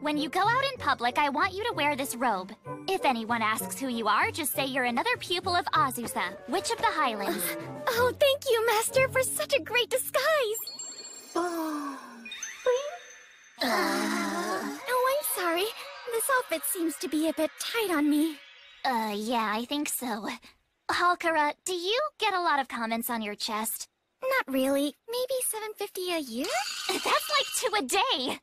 When you go out in public, I want you to wear this robe. If anyone asks who you are, just say you're another pupil of Azusa, Witch of the Highlands. Oh, thank you, Master, for such a great disguise. oh, I'm sorry. This outfit seems to be a bit tight on me. Uh, yeah, I think so. Halkara, do you get a lot of comments on your chest? Not really. Maybe 750 a year? That's like two a day!